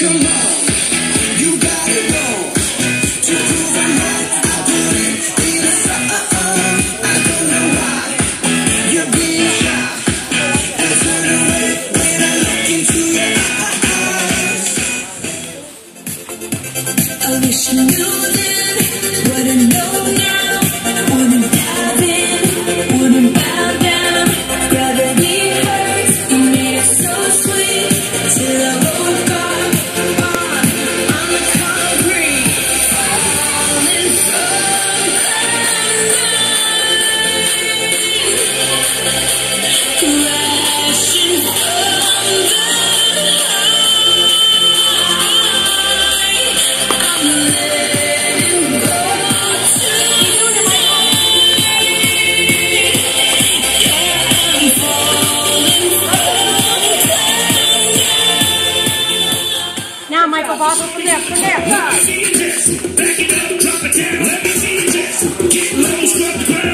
come on. You got. To prove I'm right, I a song. Uh-uh. I don't know why you're being shy turn away when I look into your eyes. I wish knew then what I know now. Michael Boswell from there, from there. Back it up, drop it down, let me see you just get low, scrub the ground,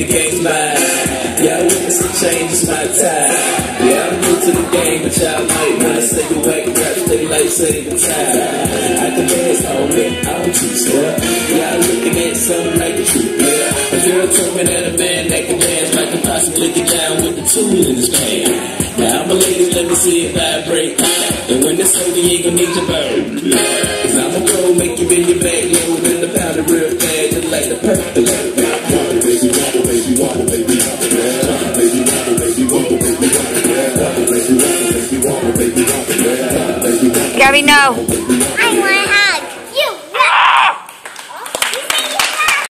the game's mine. Yeah, I witness the change, it's my time. Yeah, I'm new to the game, but y'all might wanna say the way raps, they like saving time. I can dance, homie, I'm too stuck. Yeah, I'm looking at something like the truth, yeah. A girl told me that a man that can dance might can possibly get down with the tool in his hand. Now I'm a lady, let me see it vibrate. And when it's over, you ain't gonna need your bird. Cause I'm a pro, make Gabby, no.